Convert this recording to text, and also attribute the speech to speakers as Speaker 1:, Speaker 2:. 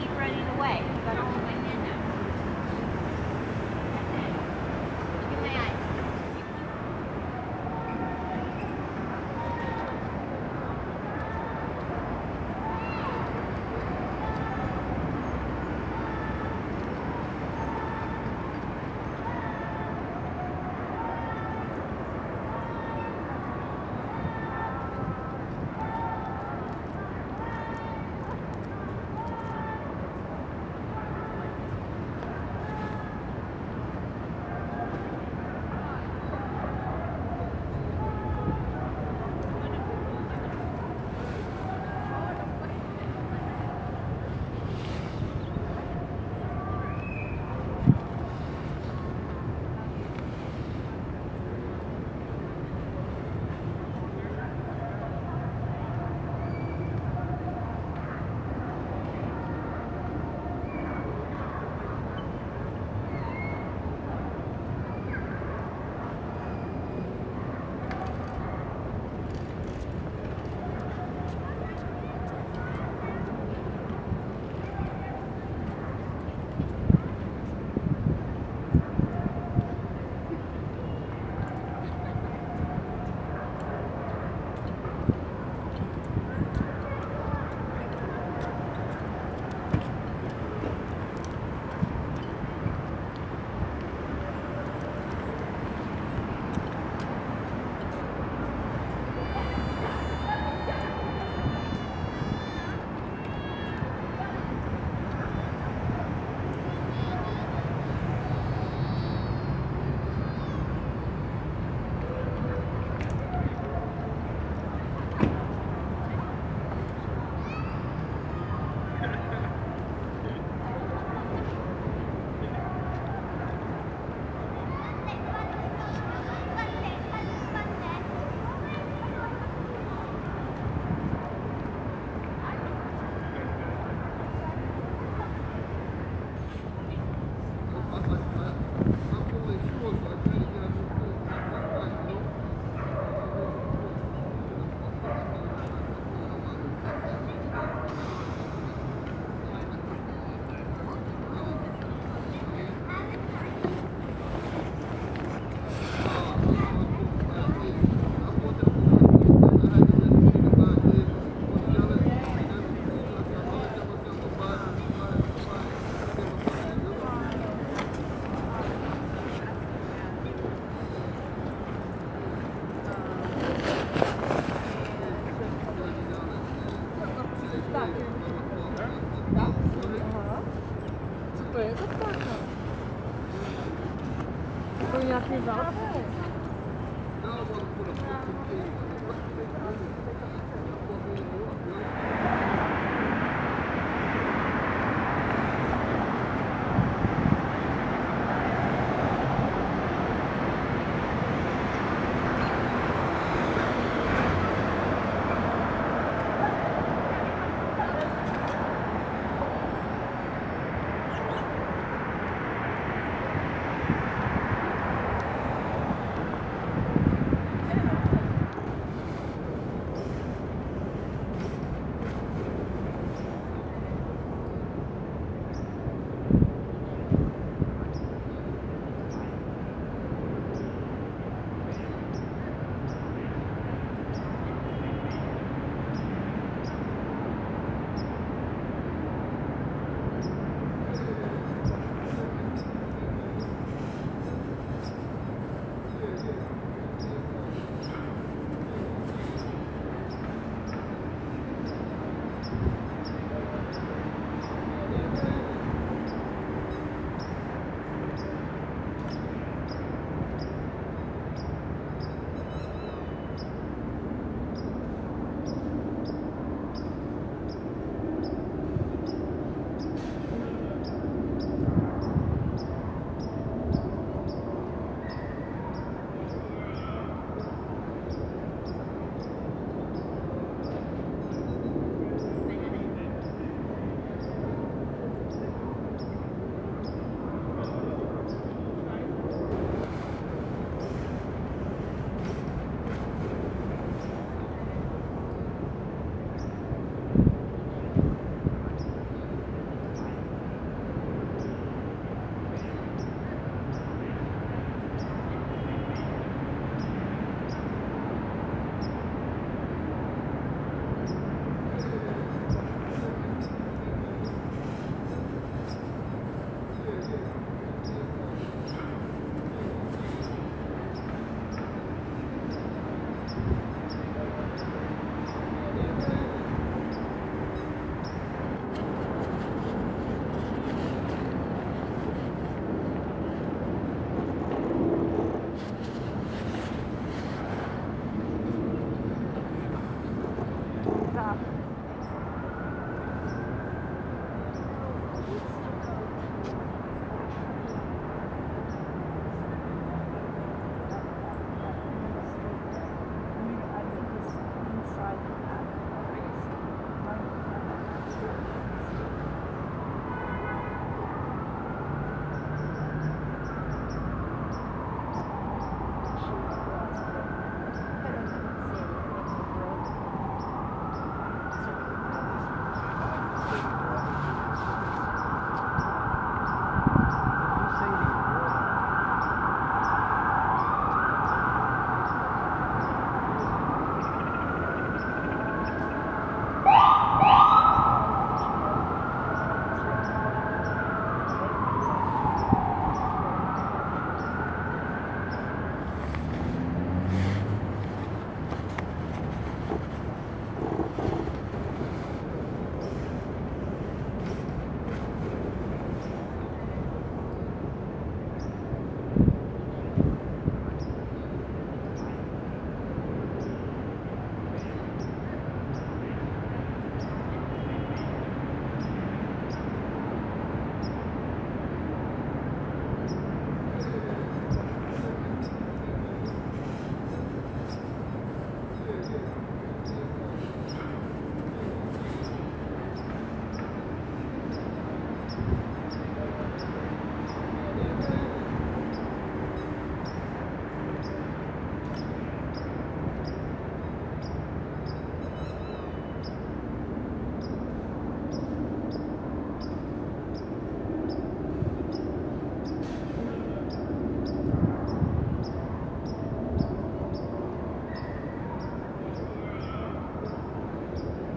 Speaker 1: keep running away.
Speaker 2: 왜 끝까지? 거기 앞이 나고.